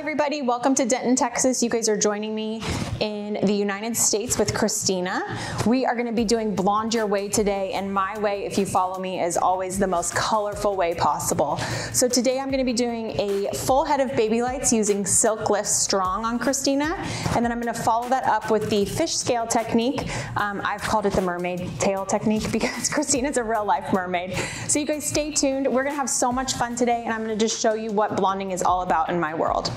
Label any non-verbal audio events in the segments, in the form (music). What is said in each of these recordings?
everybody, welcome to Denton, Texas. You guys are joining me in the United States with Christina. We are gonna be doing Blonde Your Way today, and my way, if you follow me, is always the most colorful way possible. So today I'm gonna be doing a full head of baby lights using Silk Lift Strong on Christina, and then I'm gonna follow that up with the fish scale technique. Um, I've called it the mermaid tail technique (laughs) because Christina's a real life mermaid. So you guys stay tuned. We're gonna have so much fun today, and I'm gonna just show you what blonding is all about in my world.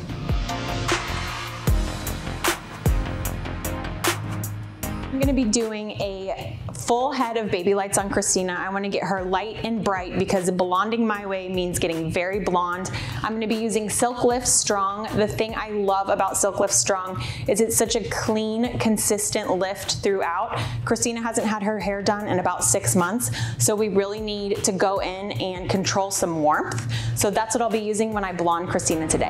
I'm gonna be doing a full head of baby lights on Christina. I wanna get her light and bright because blonding my way means getting very blonde. I'm gonna be using Silk Lift Strong. The thing I love about Silk Lift Strong is it's such a clean, consistent lift throughout. Christina hasn't had her hair done in about six months, so we really need to go in and control some warmth. So that's what I'll be using when I blonde Christina today.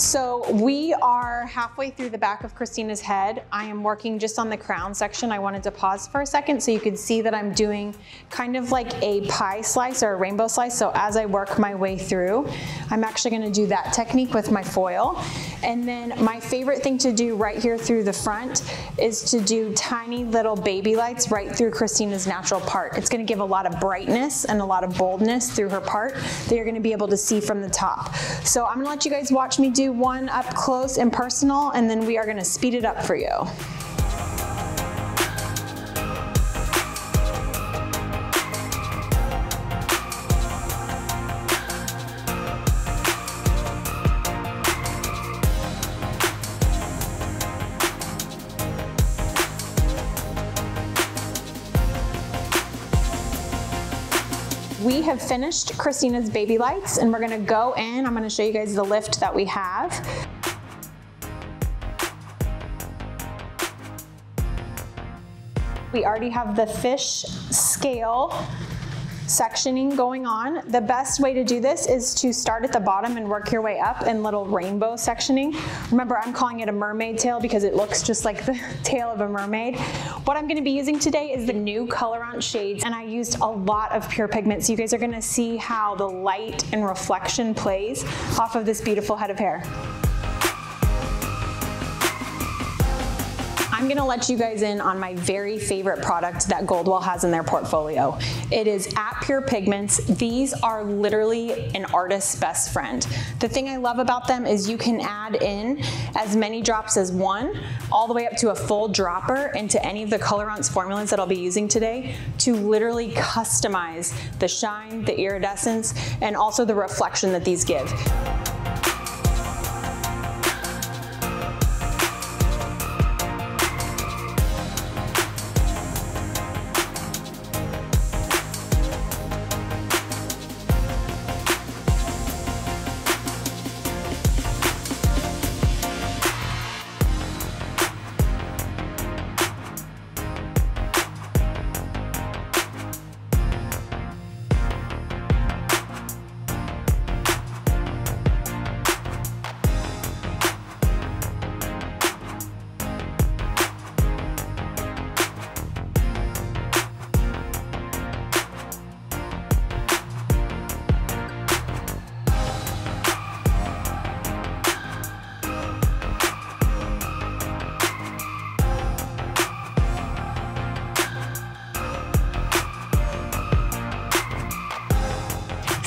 So we are halfway through the back of Christina's head. I am working just on the crown section. I wanted to pause for a second so you could see that I'm doing kind of like a pie slice or a rainbow slice. So as I work my way through, I'm actually gonna do that technique with my foil. And then my favorite thing to do right here through the front is to do tiny little baby lights right through Christina's natural part. It's gonna give a lot of brightness and a lot of boldness through her part that you're gonna be able to see from the top. So I'm gonna let you guys watch me do do one up close and personal, and then we are gonna speed it up for you. We have finished Christina's baby lights and we're gonna go in. I'm gonna show you guys the lift that we have. We already have the fish scale sectioning going on. The best way to do this is to start at the bottom and work your way up in little rainbow sectioning. Remember, I'm calling it a mermaid tail because it looks just like the (laughs) tail of a mermaid. What I'm gonna be using today is the new Colorance shades, and I used a lot of pure pigment, so you guys are gonna see how the light and reflection plays off of this beautiful head of hair. I'm gonna let you guys in on my very favorite product that Goldwell has in their portfolio. It is at Pure Pigments. These are literally an artist's best friend. The thing I love about them is you can add in as many drops as one, all the way up to a full dropper into any of the Colorance formulas that I'll be using today to literally customize the shine, the iridescence, and also the reflection that these give.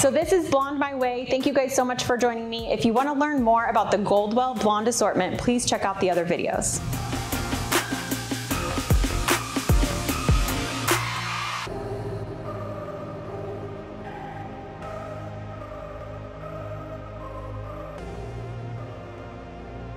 So this is Blonde My Way. Thank you guys so much for joining me. If you want to learn more about the Goldwell Blonde assortment, please check out the other videos.